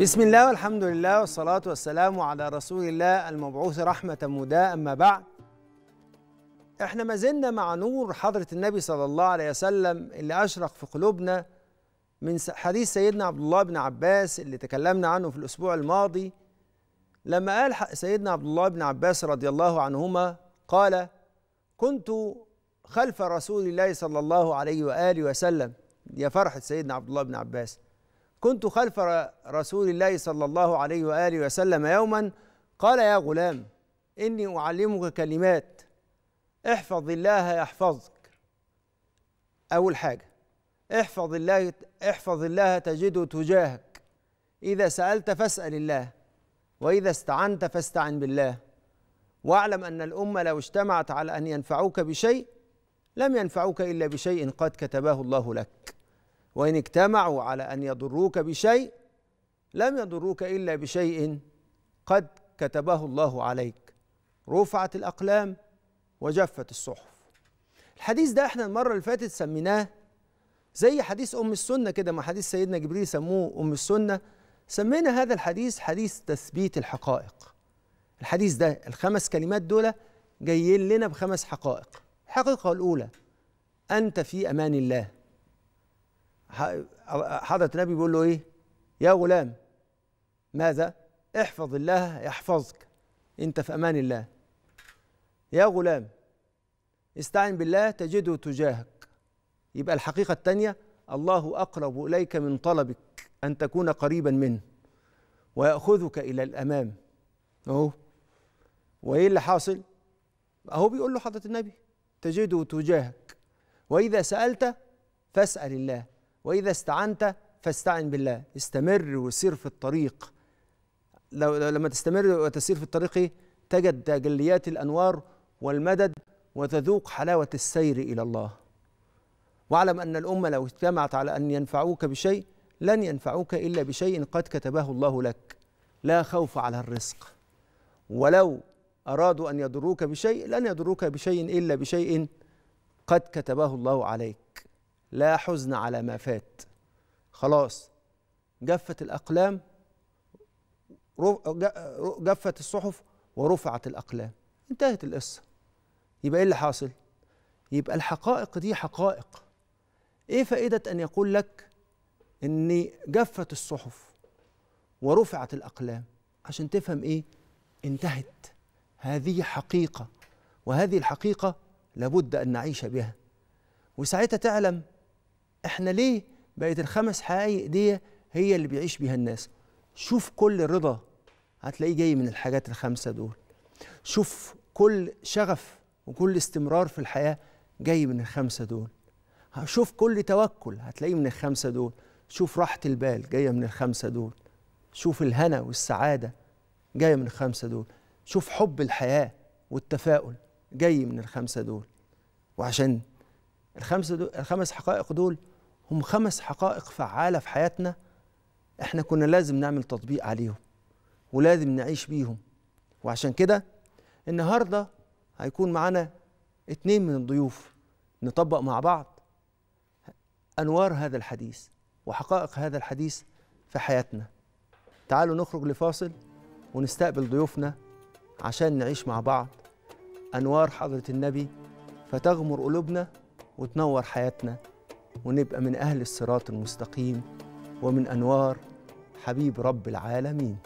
بسم الله والحمد لله والصلاة والسلام على رسول الله المبعوث رحمة مداء أما بعد. إحنا ما زلنا مع نور حضرة النبي صلى الله عليه وسلم اللي أشرق في قلوبنا من حديث سيدنا عبد الله بن عباس اللي تكلمنا عنه في الأسبوع الماضي لما قال سيدنا عبد الله بن عباس رضي الله عنهما قال كنت خلف رسول الله صلى الله عليه وآله وسلم. يا فرحة سيدنا عبد الله بن عباس. كنت خلف رسول الله صلى الله عليه وآله وسلم يوما قال يا غلام إني أعلمك كلمات. احفظ الله يحفظك. أول حاجة احفظ الله احفظ الله تجده تجاهك. إذا سألت فاسأل الله وإذا استعنت فاستعن بالله. واعلم أن الأمة لو اجتمعت على أن ينفعوك بشيء لم ينفعوك إلا بشيء قد كتبه الله لك. وإن اجتمعوا على أن يضروك بشيء لم يضروك إلا بشيء قد كتبه الله عليك. رفعت الأقلام وجفت الصحف. الحديث ده إحنا المرة اللي فاتت سميناه زي حديث أم السنة كده ما حديث سيدنا جبريل سموه أم السنة. سمينا هذا الحديث حديث تثبيت الحقائق. الحديث ده الخمس كلمات دول جايين لنا بخمس حقائق. الحقيقة الأولى أنت في أمان الله. حضرة النبي بيقول له إيه؟ يا غلام ماذا؟ احفظ الله يحفظك أنت في أمان الله. يا غلام استعن بالله تجده تجاهك. يبقى الحقيقة الثانية الله أقرب إليك من طلبك أن تكون قريبا منه ويأخذك إلى الأمام. أهو. وإيه اللي حاصل؟ أهو بيقول له حضرة النبي تجده تجاهك. وإذا سألت فاسأل الله. وإذا استعنت فاستعن بالله. استمر وسير في الطريق. لو لما تستمر وتسير في الطريق؟ تجد تجليات الأنوار والمدد وتذوق حلاوة السير إلى الله. واعلم أن الأمة لو اجتمعت على أن ينفعوك بشيء لن ينفعوك إلا بشيء قد كتبه الله لك. لا خوف على الرزق. ولو أرادوا أن يضروك بشيء لن يضروك بشيء إلا بشيء قد كتبه الله عليك. لا حزن على ما فات. خلاص جفت الأقلام جفت الصحف ورفعت الأقلام. انتهت القصة. يبقى إيه اللي حاصل؟ يبقى الحقائق دي حقائق. إيه فائدة أن يقول لك إن جفت الصحف ورفعت الأقلام؟ عشان تفهم إيه؟ انتهت. هذه حقيقة وهذه الحقيقة لابد أن نعيش بها. وساعتها تعلم إحنا ليه بقت الخمس حقائق دي هي اللي بيعيش بيها الناس؟ شوف كل رضا هتلاقيه جاي من الحاجات الخمسة دول. شوف كل شغف وكل استمرار في الحياة جاي من الخمسة دول. شوف كل توكل هتلاقيه من الخمسة دول. شوف راحة البال جاية من الخمسة دول. شوف الهنا والسعادة جاية من الخمسة دول. شوف حب الحياة والتفاؤل جاي من الخمسة دول. وعشان الخمسة دول الخمس حقائق دول هم خمس حقائق فعالة في حياتنا إحنا كنا لازم نعمل تطبيق عليهم ولازم نعيش بيهم. وعشان كده النهارده هيكون معانا اتنين من الضيوف نطبق مع بعض أنوار هذا الحديث وحقائق هذا الحديث في حياتنا. تعالوا نخرج لفاصل ونستقبل ضيوفنا عشان نعيش مع بعض أنوار حضرة النبي فتغمر قلوبنا وتنور حياتنا. ونبقى من أهل الصراط المستقيم ومن أنوار حبيب رب العالمين.